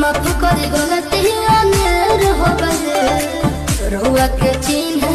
माफ़ कर गलती अनेर हो गए। रहुआ के चिन्ह